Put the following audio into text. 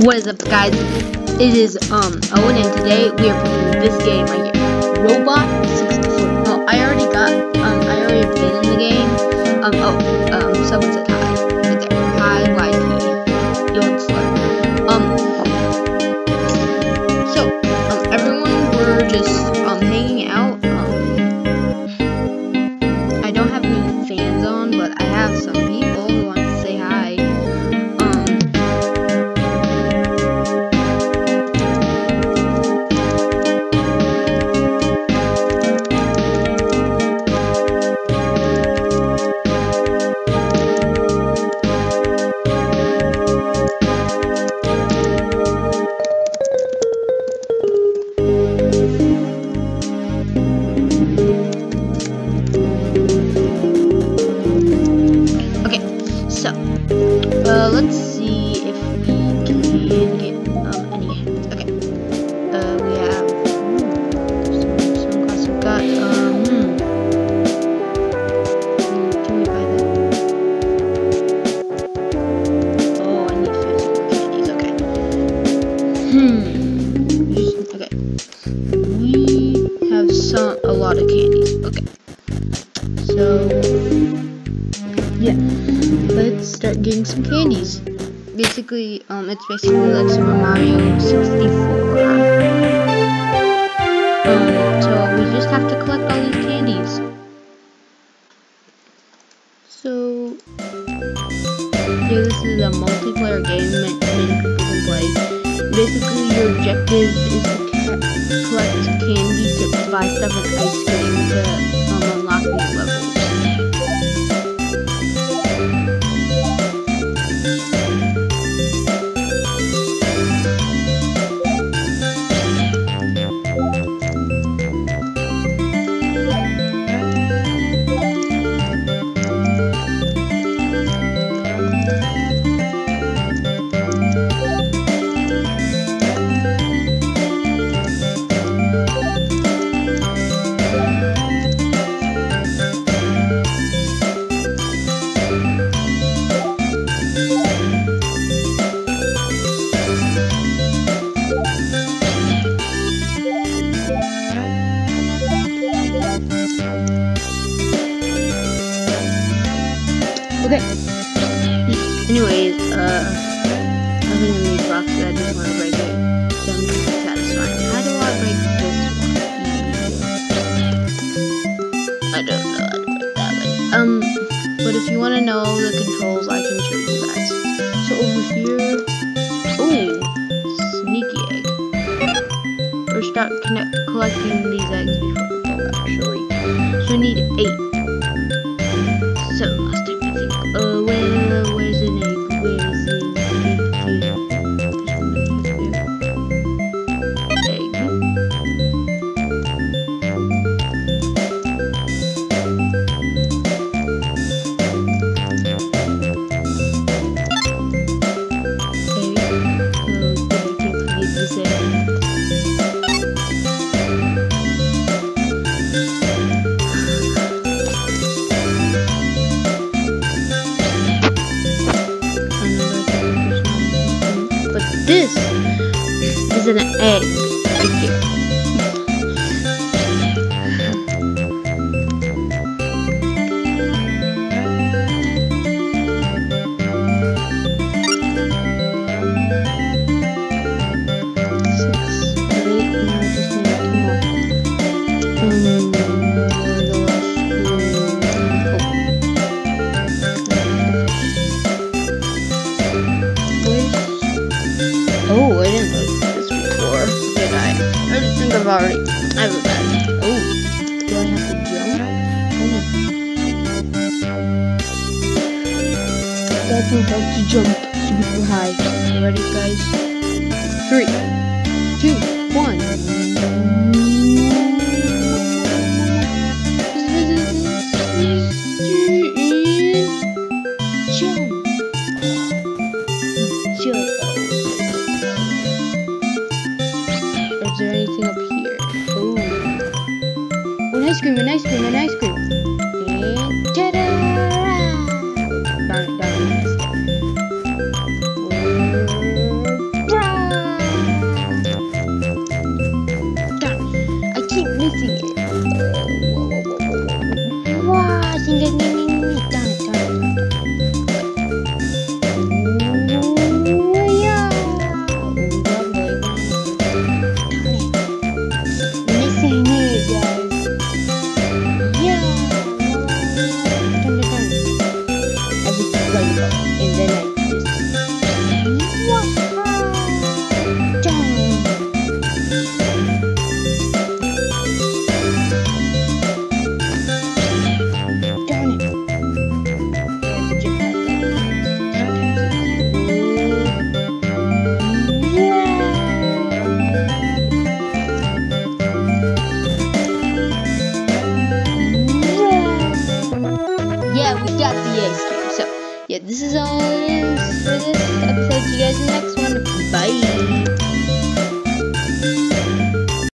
What is up guys? It is um Owen and today we are playing this game right here. Robot 64. Oh, I already got um I already been in the game. Um oh Hmm. Okay. We have some a lot of candies. Okay. So yeah, let's start getting some candies. Basically, um, it's basically like Super Mario 64. Um, so we just have to collect all these candies. So, yeah, this is a multiplayer game Basically, your objective is to collect candy to buy stuff and ice cream to um, unlock new levels. Okay. Anyways, uh, nothing in these boxes. I just want to break it. Them satisfying. How do I break this one? I don't know how to break that one. Um, but if you want to know the controls, I can show you guys. So over here, oh, sneaky egg. Or start connect collecting these eggs before. Actually, so we need eight. But this is an egg. Right I. Oh, do I have to jump? Oh. To jump super high. Ready, guys? Three, is all.